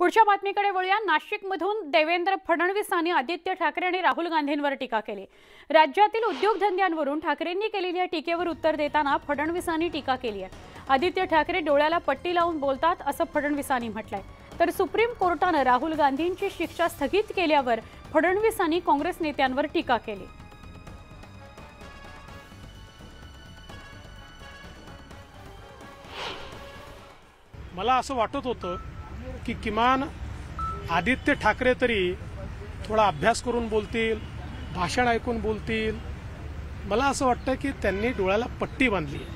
पुढच्या बातमीकडे वळूया. नाशिकमधून देवेंद्र फडणवीसांनी आदित्य ठाकरे आणि राहुल गांधींवर टीका केली. राज्यातील उद्योगधंद्यांवरून ठाकरेंनी केलेल्या टीकेवर उत्तर देताना फडणवीसांनी टीका केली आहे. आदित्य ठाकरे डोळ्याला पट्टी लावून बोलतात असं फडणवीसांनी म्हटलंय. तर सुप्रीम कोर्टानं राहुल गांधींची शिक्षा स्थगित केल्यावर फडणवीसांनी काँग्रेस नेत्यांवर टीका केली. मला असं वाटत होतं की किमान आदित्य ठाकरे तरी थोडा अभ्यास करून बोलतील भाषण ऐकून बोलतील. मला असं वाटतं की त्यांनी डोळ्याला पट्टी बांधली आहे.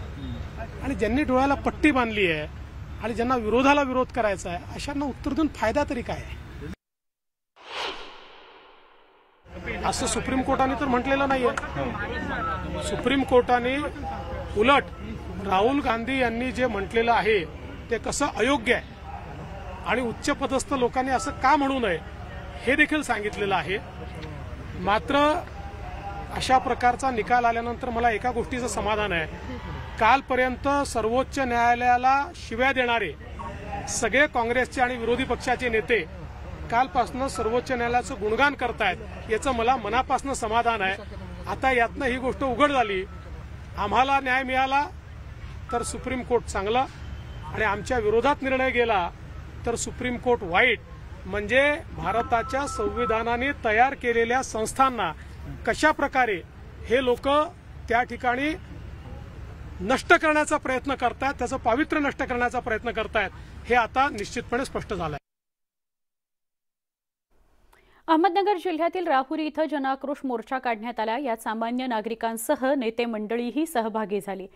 आणि ज्यांनी डोळ्याला पट्टी बांधली आहे आणि ज्यांना विरोधाला विरोध करायचा आहे अशांना उत्तर देऊन फायदा तरी काय आहे? असं सुप्रीम कोर्टाने तर म्हटलेलं नाहीये. सुप्रीम कोर्टाने उलट राहुल गांधी यांनी जे म्हटलेलं आहे ते कसं अयोग्य आहे? आणि उच्चपदस्थ लोकांनी असं का म्हणू नये हे देखील सांगितलेलं आहे. मात्र अशा प्रकारचा निकाल आल्यानंतर मला एका गोष्टीचं समाधान आहे. कालपर्यंत सर्वोच्च न्यायालयाला शिव्या देणारे सगळे काँग्रेसचे आणि विरोधी पक्षाचे नेते कालपासनं सर्वोच्च न्यायालयाचं गुणगान करतायत याचं मला मनापासून समाधान आहे. आता यातनं ही गोष्ट उघड झाली. आम्हाला न्याय मिळाला तर सुप्रीम कोर्ट चांगलं आणि आमच्या विरोधात निर्णय गेला तर सुप्रीम कोर्ट वाईट म्हणजे भारताच्या संविधानाने तयार केलेल्या संस्थांना कशा प्रकारे हे लोक त्या ठिकाणी नष्ट करण्याचा प्रयत्न करतायत त्याचं पावित्र्य नष्ट करण्याचा प्रयत्न करतायत हे आता निश्चितपणे स्पष्ट झालं आहे अहमदनगर जिल्ह्यातील राहुरी इथं जनाक्रोश मोर्चा काढण्यात आला. यात सामान्य नागरिकांसह नेते मंडळीही सहभागी झाली.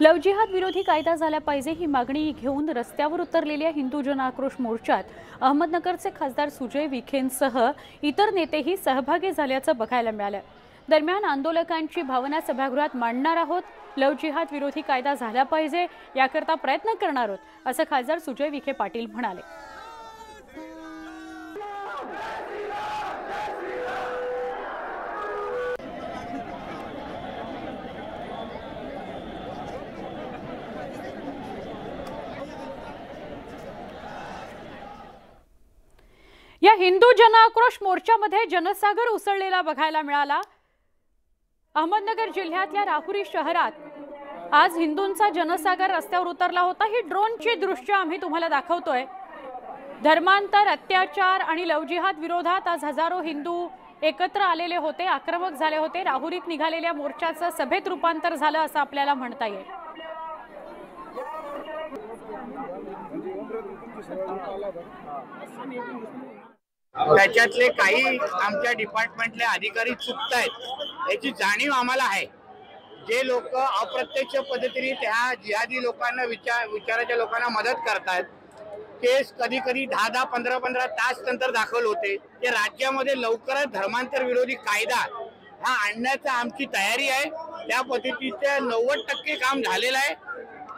लवजिहाद विरोधी कायदा झाला पाहिजे ही मागणी घेऊन रस्त्यावर उतरलेल्या हिंदू जनाक्रोश मोर्चात अहमदनगरचे खासदार सुजय विखेंसह इतर नेतेही सहभागी झाल्याचं बघायला मिळालं. दरम्यान आंदोलकांची भावना सभागृहात मांडणार आहोत. लव जिहाद विरोधी कायदा झाला पाहिजे याकरता प्रयत्न करणार आहोत असं खासदार सुजय विखे पाटील म्हणाले. या हिंदू जनआक्रोश मोर्चामध्ये जनसागर उसळलेला बघायला मिळाला. अहमदनगर जिल्ह्यातल्या राहुरी शहरात आज हिंदूंचा जनसागर रस्त्यावर उतरला होता. ही ड्रोनची दृश्य आम्ही तुम्हाला दाखवतोय. धर्मांतर अत्याचार आणि लवजिहाद विरोधात आज हजारो हिंदू एकत्र आलेले होते आक्रमक झाले होते. राहुरीत निघालेल्या मोर्चाचं सभेत रूपांतर झालं असं आपल्याला म्हणता येईल. त्याच्यातले काही आमच्या डिपार्टमेंटले अधिकारी चुकत आहेत याची जाणीव आम्हाला आहे. जे लोक अप्रत्यक्ष पद्धतीने त्या जिहादी लोकांना विचार विचाराच्या लोकांना मदत करतात केस कधी कधी दहा दहा पंधरा पंधरा तास नंतर दाखल होते. ते राज्यामध्ये लवकरच धर्मांतर विरोधी कायदा हा आणण्याचा आमची तयारी आहे. त्या पद्धतीचे नव्वद टक्के काम झालेलं आहे.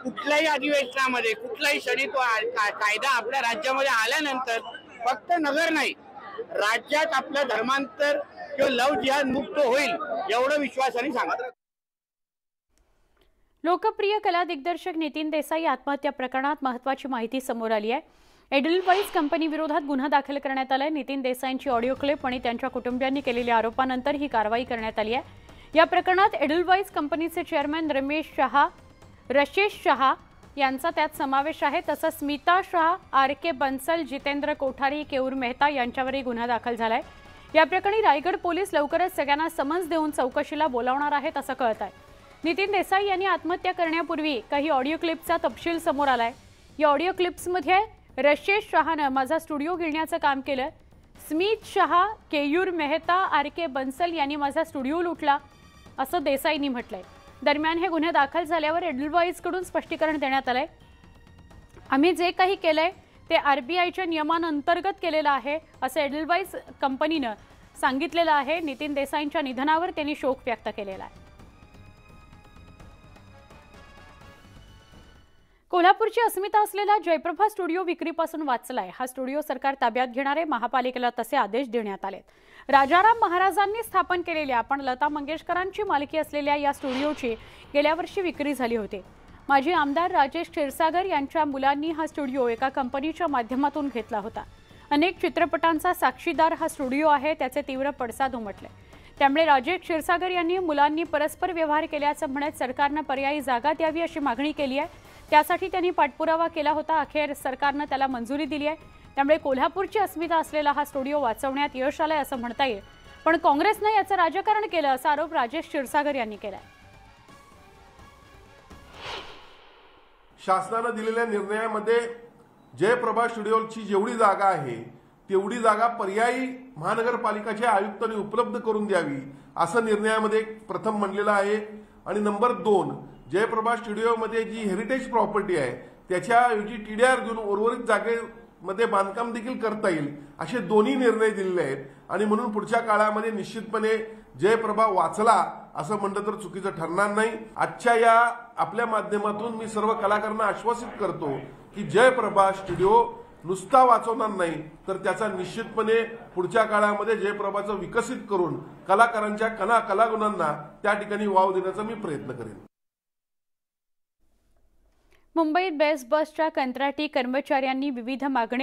कुठल्याही अधिवेशनामध्ये कुठलाही शरीर कायदा आपल्या राज्यामध्ये आल्यानंतर फक्त नगर नाही राज्यात आपलं धर्मांतर किंवा लव जिहाद मुक्त होईल एवढं विश्वासाने सांगत लोकप्रिय कला दिग्दर्शक नितीन देसाई आत्महत्या प्रकरणात महत्वाची माहिती समोर आली आहे. एडलवाईज कंपनी विरोधात गुन्हा दाखल करण्यात आलाय. नितीन देसाईंची ऑडिओ क्लिप आणि त्यांच्या कुटुंबियांनी केलेल्या आरोपानंतर ही कारवाई करण्यात आली आहे. या प्रकरणात एडलवाईज कंपनीचे चेअरमॅन रमेश शहा रशेश शहा यांचा त्यात समावेश आहे. तसंच स्मिता शहा आर के बन्सल जितेंद्र कोठारी केऊर मेहता यांच्यावरही गुन्हा दाखल झालाय. या प्रकरणी रायगड पोलीस लवकरच सगळ्यांना समन्स देऊन चौकशीला बोलावणार आहेत असं कळत आहे नितीन देसाई यांनी आत्महत्या करण्यापूर्वी काही ऑडिओ क्लिपचा तपशील समोर आलाय. या ऑडिओ क्लिप्समध्ये रशेश शहानं माझा स्टुडिओ गिळण्याचं काम केलं. स्मित शहा केयूर मेहता आर के बन्सल यांनी माझा स्टुडिओ लुटला असं देसाईंनी म्हटलंय. दरम्यान हे गुन्हे दाखल झाल्यावर एडलवाईजकडून स्पष्टीकरण देण्यात आलंय. आम्ही जे काही केलंय ते आर बी आयच्या नियमांअंतर्गत केलेलं आहे असं एडलवाईज कंपनीनं सांगितलेलं आहे. नितीन देसाईंच्या निधनावर त्यांनी शोक व्यक्त केलेला आहे. कोल्हापूरची अस्मिता असलेला जयप्रभा स्टुडिओ विक्रीपासून वाचलाय. हा स्टुडिओ सरकार ताब्यात घेणारे महापालिकेला तसे आदेश देण्यात आलेत. राजाराम महाराजांनी स्थापन केलेल्या पण लता मंगेशकरांची मालकी असलेल्या या स्टुडिओची गेल्या वर्षी विक्री झाली होती. माजी आमदार राजेश क्षीरसागर यांच्या मुलांनी हा स्टुडिओ एका कंपनीच्या माध्यमातून घेतला होता. अनेक चित्रपटांचा साक्षीदार हा स्टुडिओ आहे त्याचे तीव्र पडसाद उमटले. त्यामुळे राजेश क्षीरसागर यांनी मुलांनी परस्पर व्यवहार केल्याचं म्हणत सरकारनं पर्यायी जागा द्यावी अशी मागणी केली आहे. त्यासाठी त्यांनी पाठपुरावा केला होता. अखेर सरकारनं त्याला मंजुरी दिली आहे. त्यामुळे कोल्हापूरची अस्मिता असलेला हा स्टुडिओ वाचवण्यात यश आलंय असं म्हणता येईल. पण काँग्रेसनं याचं राजकारण केलं असा आरोप राजेश क्षीरसागर यांनी केलाय. शासनानं दिलेल्या निर्णयामध्ये जयप्रभा स्टुडिओची जेवढी जागा आहे तेवढी जागा पर्यायी महानगरपालिकाच्या आयुक्तांनी उपलब्ध करून द्यावी असं निर्णयामध्ये प्रथम म्हणलेलं आहे. आणि नंबर दोन जयप्रभा स्टुडिओमध्ये जी हेरिटेज प्रॉपर्टी आहे त्याच्याऐवजी टी डी आर घेऊन उर्वरित जागेमध्ये बांधकाम देखील करता येईल असे दोन्ही निर्णय दिलेले आहेत. आणि म्हणून पुढच्या काळामध्ये निश्चितपणे जयप्रभा वाचला असं म्हणलं तर चुकीचं ठरणार नाही. आजच्या या आपल्या माध्यमातून मी सर्व कलाकारांना आश्वासित करतो की जयप्रभा स्टुडिओ नुसता वाचवणार नाही तर त्याचा निश्चितपणे पुढच्या काळामध्ये जयप्रभाचं विकसित करून कलाकारांच्या कला कलागुणांना त्या ठिकाणी वाव देण्याचा मी प्रयत्न करेन. मुंबईत बेस्ट बसच्या कंत्राटी कर्मचाऱ्यांनी विविध मागण्या